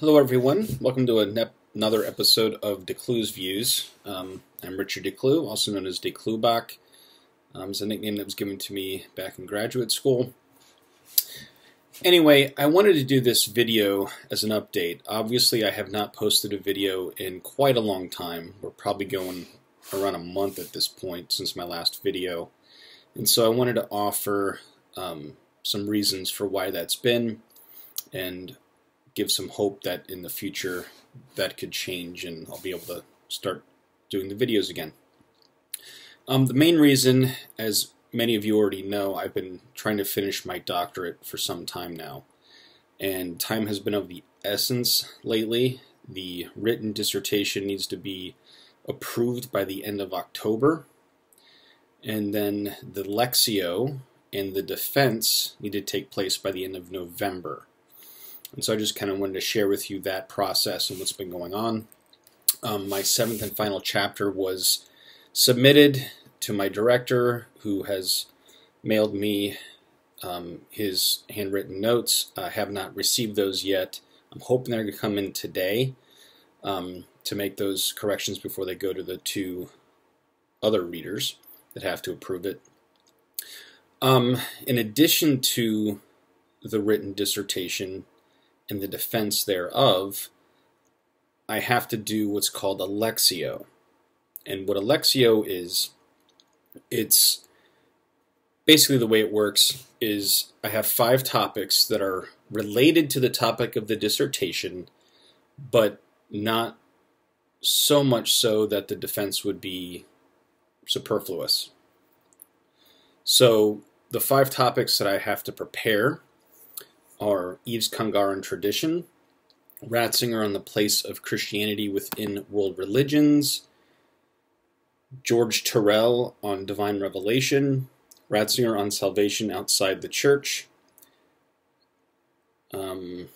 Hello, everyone. Welcome to a another episode of DeClue's Views. Um, I'm Richard DeClue, also known as DeClubac. Um, it's a nickname that was given to me back in graduate school. Anyway, I wanted to do this video as an update. Obviously, I have not posted a video in quite a long time. We're probably going around a month at this point since my last video. And so I wanted to offer um, some reasons for why that's been and give some hope that in the future that could change and I'll be able to start doing the videos again. Um, the main reason, as many of you already know, I've been trying to finish my doctorate for some time now. And time has been of the essence lately. The written dissertation needs to be approved by the end of October. And then the Lectio and the defense need to take place by the end of November. And so I just kind of wanted to share with you that process and what's been going on. Um, my seventh and final chapter was submitted to my director, who has mailed me um, his handwritten notes. I have not received those yet. I'm hoping they're going to come in today um, to make those corrections before they go to the two other readers that have to approve it. Um, in addition to the written dissertation, in the defense thereof, I have to do what's called a lectio. And what a lectio is, it's basically the way it works is I have five topics that are related to the topic of the dissertation, but not so much so that the defense would be superfluous. So the five topics that I have to prepare are Yves Congar and Tradition, Ratzinger on the Place of Christianity Within World Religions, George Tyrrell on Divine Revelation, Ratzinger on Salvation Outside the Church, um,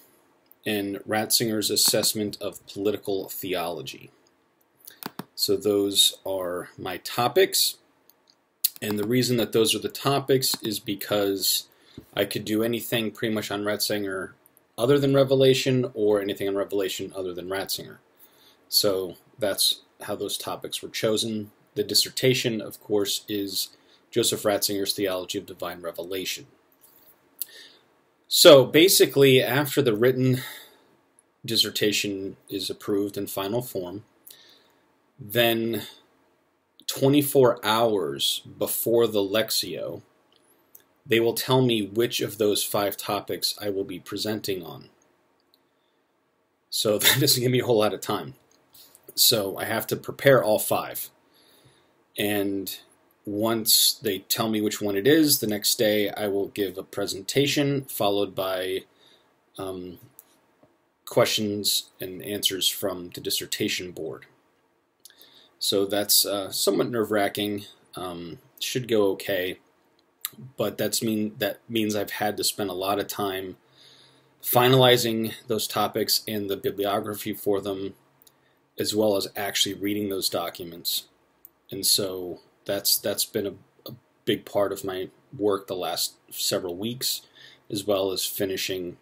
and Ratzinger's Assessment of Political Theology. So those are my topics. And the reason that those are the topics is because I could do anything pretty much on Ratzinger other than Revelation or anything on Revelation other than Ratzinger. So that's how those topics were chosen. The dissertation, of course, is Joseph Ratzinger's Theology of Divine Revelation. So basically, after the written dissertation is approved in final form, then 24 hours before the Lectio, they will tell me which of those five topics I will be presenting on. So that doesn't give me a whole lot of time. So I have to prepare all five. And once they tell me which one it is, the next day I will give a presentation followed by um, questions and answers from the dissertation board. So that's uh, somewhat nerve wracking. Um, should go okay but that's mean that means I've had to spend a lot of time finalizing those topics and the bibliography for them, as well as actually reading those documents. And so that's that's been a, a big part of my work the last several weeks, as well as finishing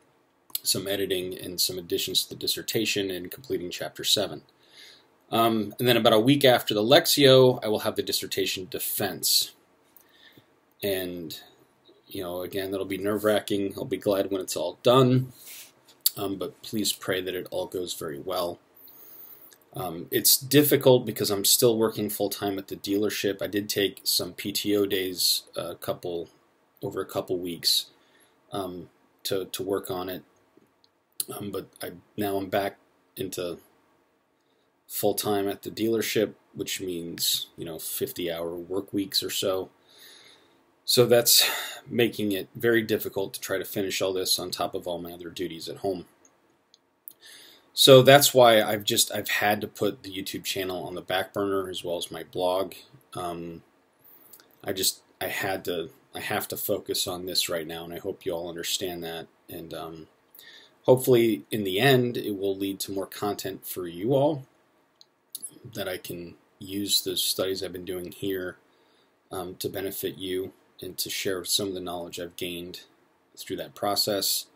some editing and some additions to the dissertation and completing chapter seven. Um, and then about a week after the Lectio, I will have the dissertation defense and you know again that'll be nerve wracking i'll be glad when it's all done. Um, but please pray that it all goes very well. Um, it's difficult because i'm still working full-time at the dealership. I did take some pto days a couple over a couple weeks um, to, to work on it. Um, but I, now i'm back into full-time at the dealership which means you know 50 hour work weeks or so so that's making it very difficult to try to finish all this on top of all my other duties at home. So that's why I've just I've had to put the YouTube channel on the back burner as well as my blog. Um, I just I had to I have to focus on this right now, and I hope you all understand that. And um, hopefully, in the end, it will lead to more content for you all that I can use the studies I've been doing here um, to benefit you and to share some of the knowledge I've gained through that process.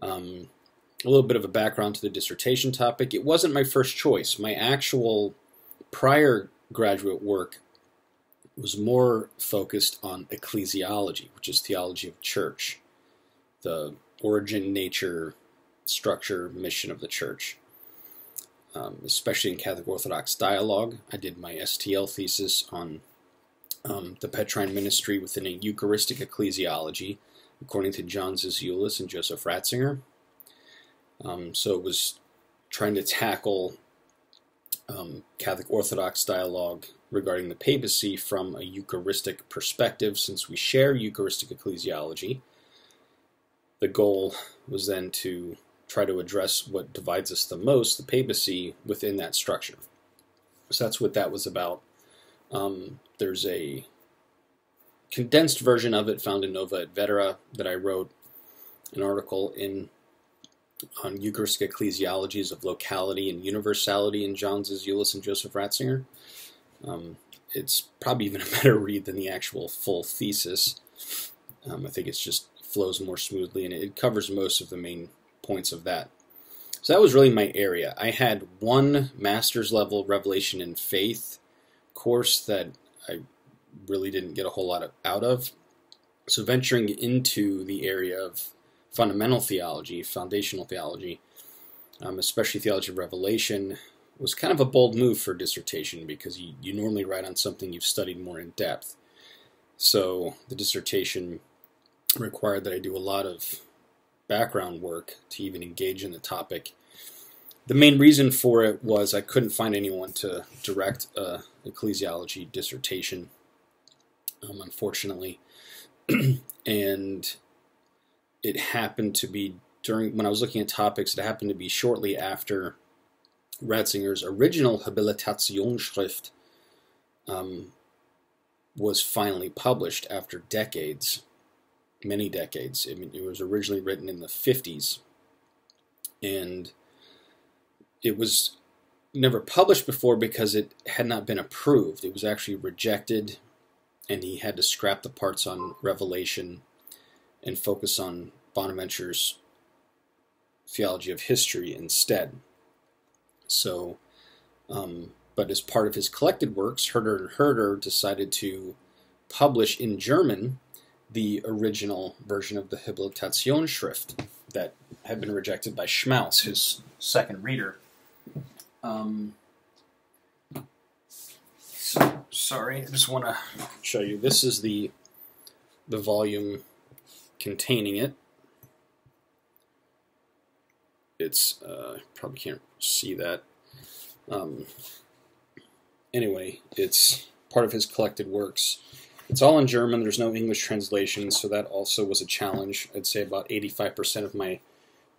Um, a little bit of a background to the dissertation topic. It wasn't my first choice. My actual prior graduate work was more focused on ecclesiology, which is theology of church, the origin, nature, structure, mission of the church, um, especially in Catholic Orthodox dialogue. I did my STL thesis on um, the Petrine ministry within a Eucharistic ecclesiology, according to John Zizioulas and Joseph Ratzinger. Um, so it was trying to tackle um, Catholic Orthodox dialogue regarding the papacy from a Eucharistic perspective, since we share Eucharistic ecclesiology. The goal was then to try to address what divides us the most, the papacy, within that structure. So that's what that was about. Um, there's a condensed version of it found in Nova et Vetera that I wrote an article in on Eucharistic ecclesiologies of locality and universality in Johns' Zizioulas and Joseph Ratzinger. Um, it's probably even a better read than the actual full thesis. Um, I think it just flows more smoothly and it covers most of the main points of that. So that was really my area. I had one master's level revelation in faith course that I really didn't get a whole lot of, out of. So venturing into the area of fundamental theology, foundational theology, um, especially theology of revelation, was kind of a bold move for a dissertation because you, you normally write on something you've studied more in depth. So the dissertation required that I do a lot of background work to even engage in the topic. The main reason for it was I couldn't find anyone to direct a ecclesiology dissertation, um, unfortunately. and it happened to be during when I was looking at topics, it happened to be shortly after Ratzinger's original Habilitationsschrift um, was finally published after decades, many decades. I mean, it was originally written in the 50s, and it was never published before because it had not been approved. It was actually rejected, and he had to scrap the parts on Revelation and focus on Bonaventure's theology of history instead. So, um, but as part of his collected works, Herder and Herder decided to publish in German the original version of the Habilitationsschrift that had been rejected by Schmaus, his second reader. Um, so, sorry, I just want to show you. This is the the volume containing it. It's uh, probably can't see that. Um, anyway, it's part of his collected works. It's all in German. There's no English translation, so that also was a challenge. I'd say about 85% of my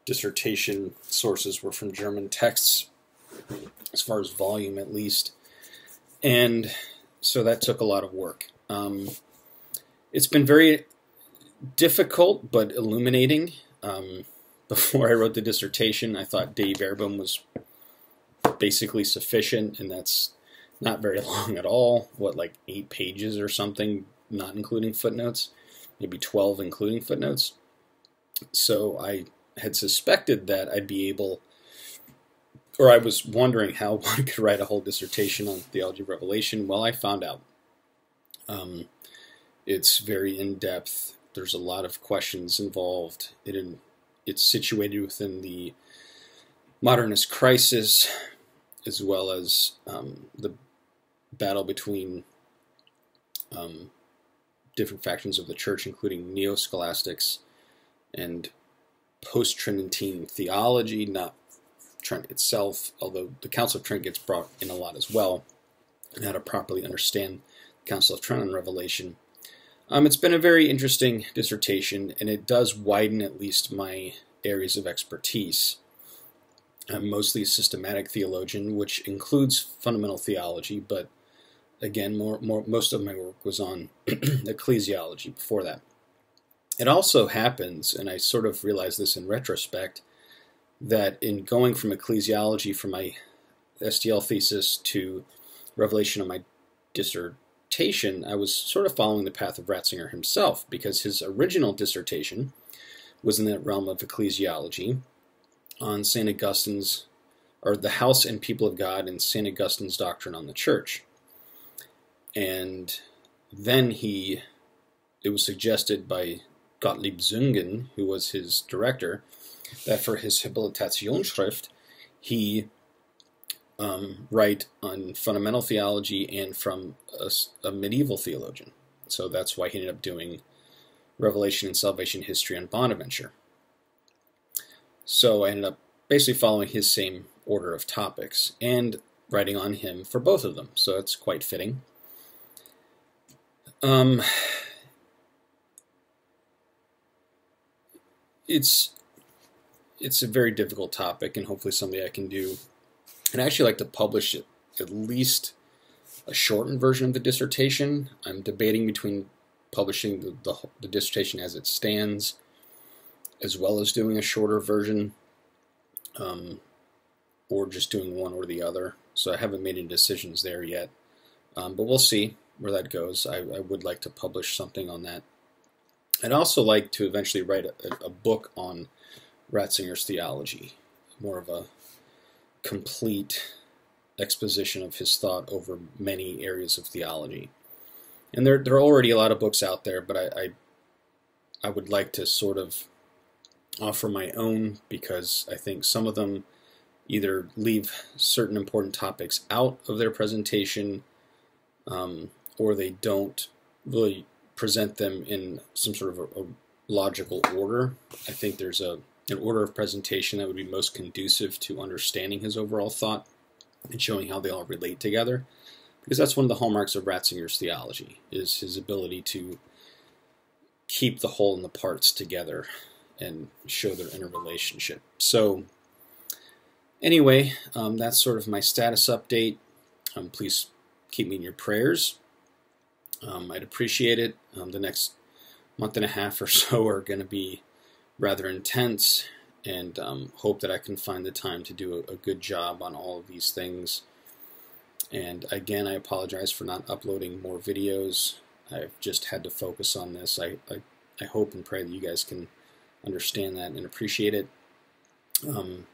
dissertation sources were from German texts, as far as volume at least. And so that took a lot of work. Um, it's been very difficult but illuminating. Um, before I wrote the dissertation, I thought Dei Verbum was basically sufficient, and that's not very long at all. What, like eight pages or something, not including footnotes? Maybe 12 including footnotes. So I had suspected that I'd be able, or I was wondering how one could write a whole dissertation on theology of revelation. Well, I found out. Um, it's very in depth there's a lot of questions involved. It, it's situated within the modernist crisis, as well as um, the battle between um, different factions of the church, including neo scholastics and post Tridentine theology, not Trent itself, although the Council of Trent gets brought in a lot as well, and how to properly understand the Council of Trent and Revelation. Um, it's been a very interesting dissertation, and it does widen at least my areas of expertise. I'm mostly a systematic theologian, which includes fundamental theology, but again, more, more, most of my work was on ecclesiology before that. It also happens, and I sort of realized this in retrospect, that in going from ecclesiology for my STL thesis to revelation of my dissertation, dissertation, I was sort of following the path of Ratzinger himself, because his original dissertation was in that realm of ecclesiology, on St. Augustine's, or the House and People of God and St. Augustine's doctrine on the church. And then he, it was suggested by Gottlieb Söhngen, who was his director, that for his Habilitationsschrift, he um, write on fundamental theology and from a, a, medieval theologian. So that's why he ended up doing Revelation and Salvation History on Bonaventure. So I ended up basically following his same order of topics and writing on him for both of them. So it's quite fitting. Um, it's it's a very difficult topic and hopefully something I can do. And I actually like to publish it, at least a shortened version of the dissertation. I'm debating between publishing the, the, the dissertation as it stands as well as doing a shorter version um, or just doing one or the other. So I haven't made any decisions there yet. Um, but we'll see where that goes. I, I, would like to publish something on that. I'd also like to eventually write a, a book on Ratzinger's theology, more of a complete exposition of his thought over many areas of theology. And there, there are already a lot of books out there, but I, I, I would like to sort of offer my own because I think some of them either leave certain important topics out of their presentation um, or they don't really present them in some sort of a, a logical order. I think there's a an order of presentation that would be most conducive to understanding his overall thought and showing how they all relate together. Because that's one of the hallmarks of Ratzinger's theology, is his ability to keep the whole and the parts together and show their interrelationship. So, anyway, um, that's sort of my status update. Um, please keep me in your prayers. Um, I'd appreciate it. Um, the next month and a half or so are going to be rather intense and um, hope that I can find the time to do a, a, good job on all of these things. And again, I apologize for not uploading more videos. I've just had to focus on this. I, I, I hope and pray that you guys can understand that and appreciate it. Um,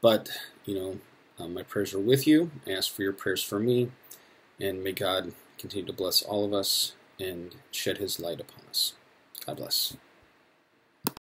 but, you know, uh, my prayers are with you. I ask for your prayers for me. And may God continue to bless all of us and shed his light upon us. God bless.